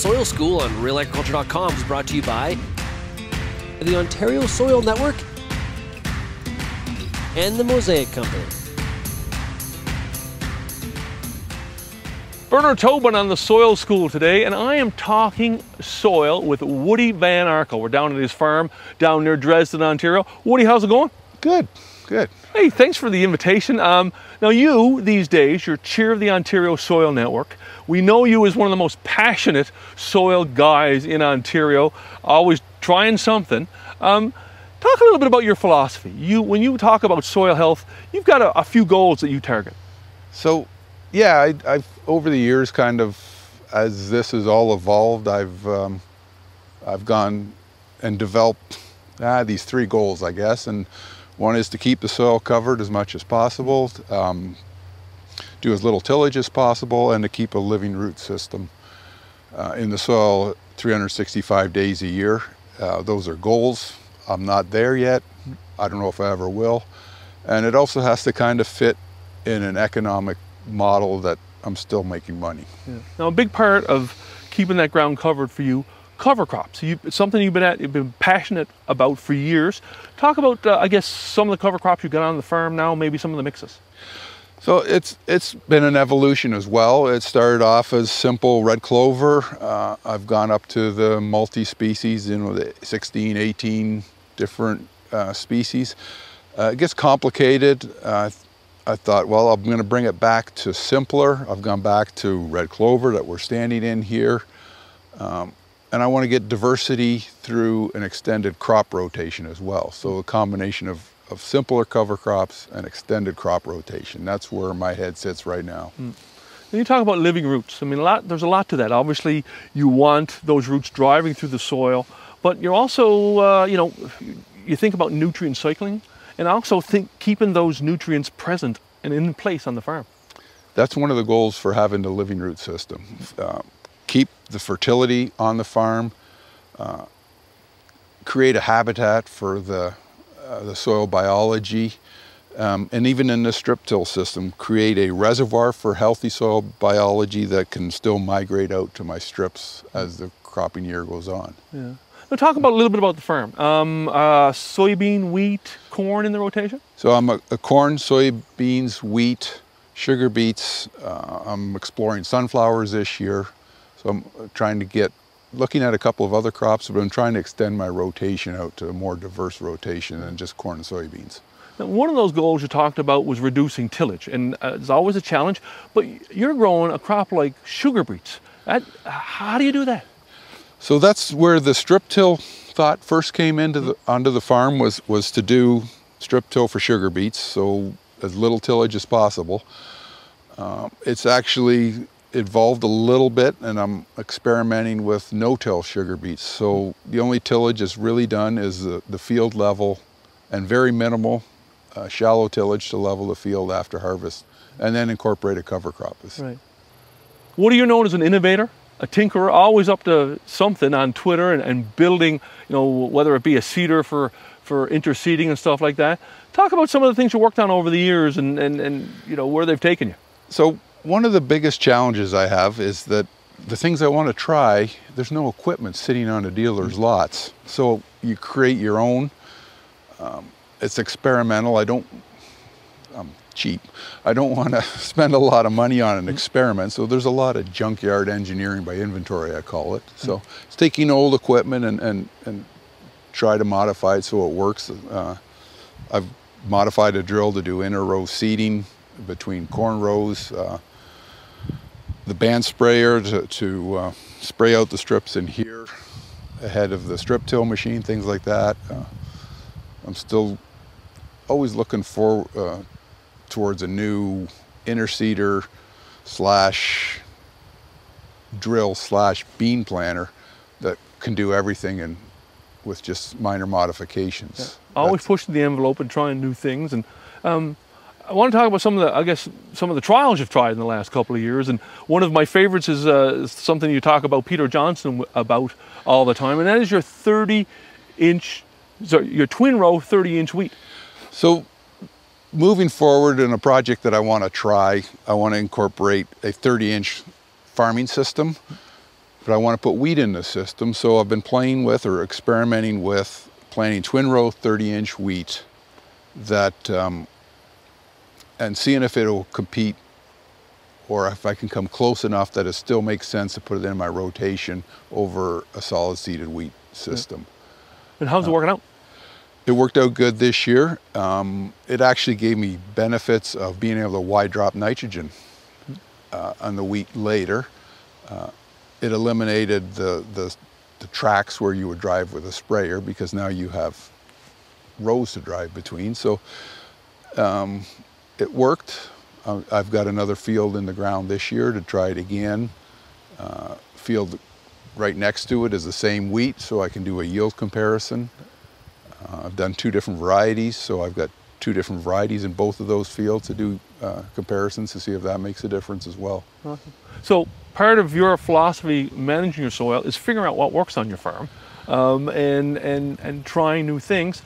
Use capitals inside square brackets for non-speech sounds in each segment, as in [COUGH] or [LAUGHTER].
Soil School on realagriculture.com is brought to you by the Ontario Soil Network and the Mosaic Company. Bernard Tobin on the Soil School today, and I am talking soil with Woody Van Arkel. We're down at his farm down near Dresden, Ontario. Woody, how's it going? Good, good. Hey, thanks for the invitation. Um, now, you these days, you're chair of the Ontario Soil Network. We know you as one of the most passionate soil guys in Ontario, always trying something. Um, talk a little bit about your philosophy. You, when you talk about soil health, you've got a, a few goals that you target. So, yeah, I, have over the years, kind of, as this has all evolved, I've um, I've gone and developed ah, these three goals, I guess, and one is to keep the soil covered as much as possible, um, do as little tillage as possible, and to keep a living root system uh, in the soil 365 days a year. Uh, those are goals. I'm not there yet. I don't know if I ever will. And it also has to kind of fit in an economic model that I'm still making money. Yeah. Now, a big part of keeping that ground covered for you cover crops. You, it's something you've been at, you've been passionate about for years. Talk about, uh, I guess, some of the cover crops you've got on the farm now, maybe some of the mixes. So it's it's been an evolution as well. It started off as simple red clover. Uh, I've gone up to the multi-species, you know, the 16, 18 different uh, species. Uh, it gets complicated. Uh, I thought, well, I'm going to bring it back to simpler. I've gone back to red clover that we're standing in here. Um, and I want to get diversity through an extended crop rotation as well. So a combination of, of simpler cover crops and extended crop rotation. That's where my head sits right now. Mm. When you talk about living roots, I mean, a lot, there's a lot to that. Obviously, you want those roots driving through the soil, but you're also, uh, you know, you think about nutrient cycling and also think keeping those nutrients present and in place on the farm. That's one of the goals for having the living root system. Uh, keep the fertility on the farm, uh, create a habitat for the, uh, the soil biology, um, and even in the strip till system, create a reservoir for healthy soil biology that can still migrate out to my strips as the cropping year goes on. Yeah. Now talk about a little bit about the farm. Um, uh, soybean, wheat, corn in the rotation? So I'm a, a corn, soybeans, wheat, sugar beets. Uh, I'm exploring sunflowers this year. So I'm uh, trying to get, looking at a couple of other crops, but I'm trying to extend my rotation out to a more diverse rotation than just corn and soybeans. Now, one of those goals you talked about was reducing tillage, and uh, it's always a challenge, but you're growing a crop like sugar beets. That, how do you do that? So that's where the strip till thought first came into the, onto the farm was, was to do strip till for sugar beets, so as little tillage as possible. Um, it's actually evolved a little bit and I'm experimenting with no-till sugar beets. So the only tillage is really done is the, the field level and very minimal uh, shallow tillage to level the field after harvest and then incorporate a cover crop. Right. What are you known as an innovator? A tinkerer, always up to something on Twitter and, and building, you know, whether it be a seeder for, for interseeding and stuff like that. Talk about some of the things you worked on over the years and, and, and you know, where they've taken you. So one of the biggest challenges I have is that the things I want to try, there's no equipment sitting on a dealer's lots. So you create your own. Um, it's experimental. I don't, I'm cheap. I don't want to [LAUGHS] spend a lot of money on an experiment. So there's a lot of junkyard engineering by inventory, I call it. So it's taking old equipment and, and, and try to modify it so it works. Uh, I've modified a drill to do inner row seeding between corn rows. Uh, the band sprayer to, to uh, spray out the strips in here ahead of the strip till machine, things like that. Uh, I'm still always looking for uh, towards a new interseeder slash drill slash bean planter that can do everything and with just minor modifications. Yeah. Always pushing the envelope and trying new things. And um, I want to talk about some of the, I guess, some of the trials you've tried in the last couple of years. And one of my favorites is uh, something you talk about Peter Johnson about all the time, and that is your 30 inch, sorry, your twin row 30 inch wheat. So moving forward in a project that I want to try, I want to incorporate a 30 inch farming system. but I want to put wheat in the system. So I've been playing with or experimenting with planting twin row 30 inch wheat that, um, and seeing if it'll compete or if I can come close enough that it still makes sense to put it in my rotation over a solid seeded wheat system. And how's it working out? It worked out good this year. Um, it actually gave me benefits of being able to wide drop nitrogen uh, on the wheat later. Uh, it eliminated the, the, the tracks where you would drive with a sprayer because now you have rows to drive between. So um, it worked. Uh, I've got another field in the ground this year to try it again. Uh, field right next to it is the same wheat, so I can do a yield comparison. Uh, I've done two different varieties, so I've got two different varieties in both of those fields to do uh, comparisons to see if that makes a difference as well. Awesome. So part of your philosophy managing your soil is figuring out what works on your farm um, and, and, and trying new things.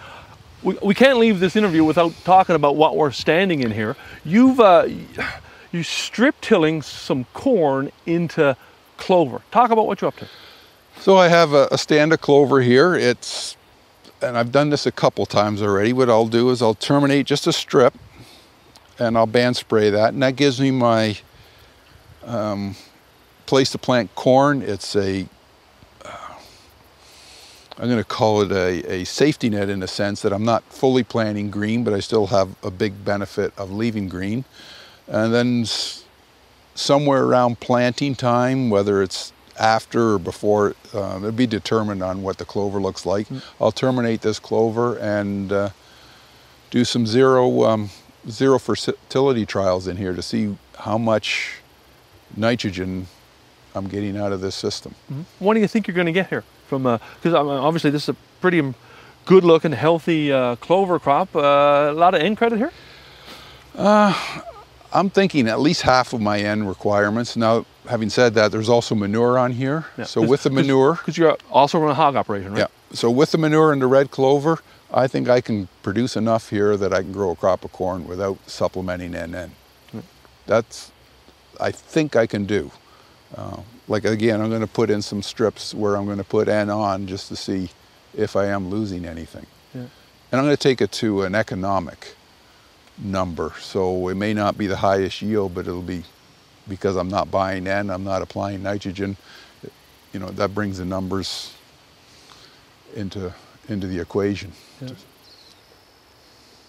We, we can't leave this interview without talking about what we're standing in here. You've uh, you strip tilling some corn into clover. Talk about what you're up to. So I have a, a stand of clover here. It's and I've done this a couple times already. What I'll do is I'll terminate just a strip and I'll band spray that and that gives me my um, place to plant corn. It's a I'm going to call it a, a safety net in a sense that I'm not fully planting green, but I still have a big benefit of leaving green. And then somewhere around planting time, whether it's after or before, uh, it'll be determined on what the clover looks like. Mm. I'll terminate this clover and uh, do some zero, um, zero fertility trials in here to see how much nitrogen I'm getting out of this system. Mm -hmm. What do you think you're going to get here? From because uh, obviously this is a pretty good-looking, healthy uh, clover crop. Uh, a lot of N credit here. Uh, I'm thinking at least half of my N requirements. Now, having said that, there's also manure on here. Yeah, so with the manure, because you're also running a hog operation, right? Yeah. So with the manure and the red clover, I think I can produce enough here that I can grow a crop of corn without supplementing NN. Hmm. That's, I think I can do. Uh, like again, I'm going to put in some strips where I'm going to put N on just to see if I am losing anything. Yeah. And I'm going to take it to an economic number. So it may not be the highest yield, but it'll be because I'm not buying N, I'm not applying nitrogen. You know, that brings the numbers into, into the equation. Yeah.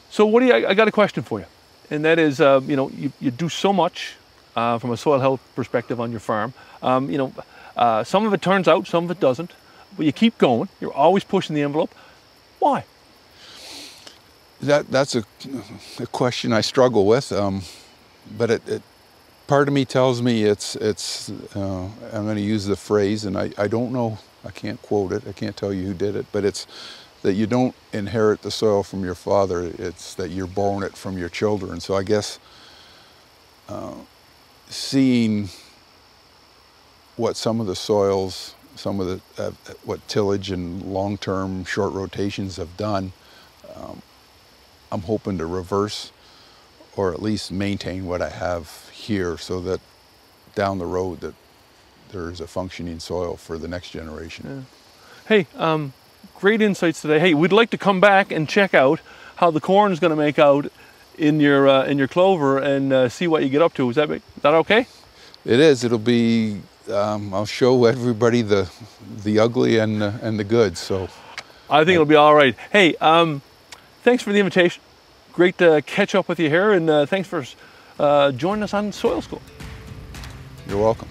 So what do you, I, I got a question for you. And that is, uh, you know, you, you do so much uh, from a soil health perspective on your farm. Um, you know, uh, some of it turns out, some of it doesn't, but you keep going. You're always pushing the envelope. Why? That that's a, a question I struggle with, um, but it, it, part of me tells me it's it's. Uh, I'm going to use the phrase, and I, I don't know. I can't quote it. I can't tell you who did it, but it's that you don't inherit the soil from your father. It's that you're born it from your children. So I guess. Uh, seeing what some of the soils, some of the, uh, what tillage and long-term short rotations have done, um, I'm hoping to reverse or at least maintain what I have here so that down the road that there's a functioning soil for the next generation. Yeah. Hey, um, great insights today. Hey, we'd like to come back and check out how the corn is going to make out in your uh, in your clover and uh, see what you get up to. Is that is that okay? It is. It'll be. Um, I'll show everybody the the ugly and uh, and the good. So I think it'll be all right. Hey, um, thanks for the invitation. Great to catch up with you here, and uh, thanks for uh, joining us on Soil School. You're welcome.